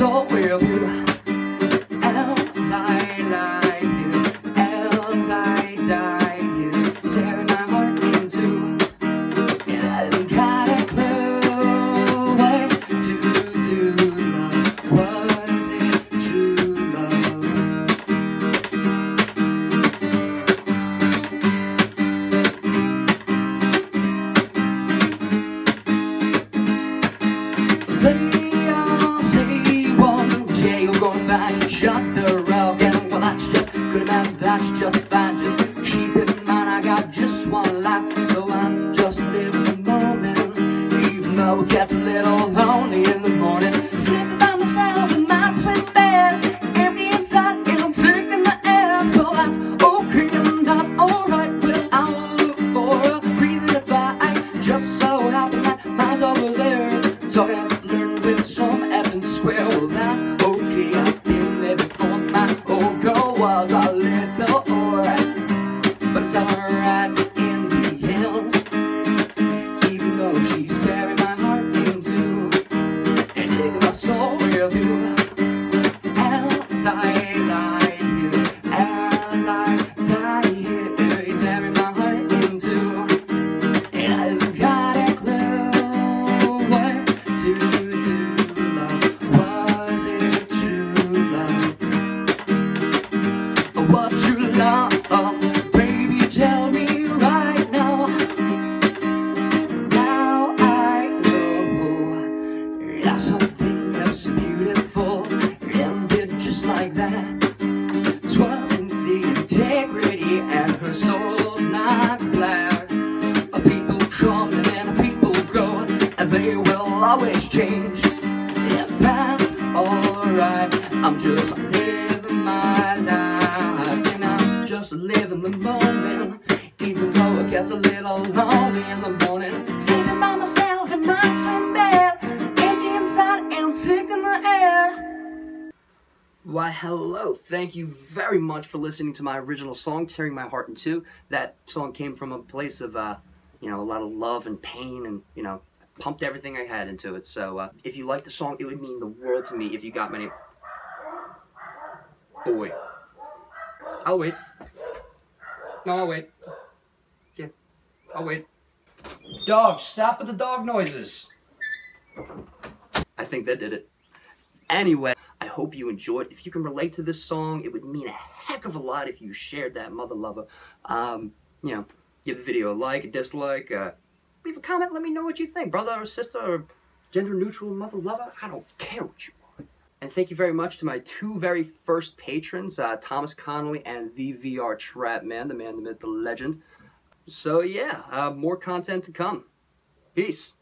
Soul with you. Else I lie you, else I die you, tearing my heart in two. And I haven't got what to do, love. It true love? You're going back shut the rock And well that's just good enough, that's just fine. Just keep in mind I got just one life So I'm just living the moment. Even though it gets a little lonely in the morning. Sleeping by myself in my twin bed. Empty inside and I'm sick in the air. Well that's okay and that's alright Well I'll look for a reason to fight Just so happen that mine's over there was a little whore But it's alright in the end Even though she's tearing like that. 'Twasn't the integrity and her soul's not glad. People come and then people go, and they will always change. And that's alright. I'm just living my life, and I'm just living the moment. Even though it gets a little lonely in the morning, sleeping by myself in my twin bed, empty inside and sick in the air. Why, hello. Thank you very much for listening to my original song, Tearing My Heart in Two. That song came from a place of, uh, you know, a lot of love and pain and, you know, pumped everything I had into it. So, uh, if you like the song, it would mean the world to me if you got many. Oh, wait. I'll wait. No, I'll wait. Yeah, I'll wait. Dog, stop with the dog noises. I think that did it. Anyway, I hope you enjoyed. If you can relate to this song, it would mean a heck of a lot if you shared that mother lover. Um, you know, give the video a like, a dislike, uh, leave a comment, let me know what you think. Brother or sister or gender neutral mother lover, I don't care what you are. And thank you very much to my two very first patrons, uh, Thomas Connolly and the VR Trap Man, the man, the myth, the legend. So yeah, uh, more content to come. Peace.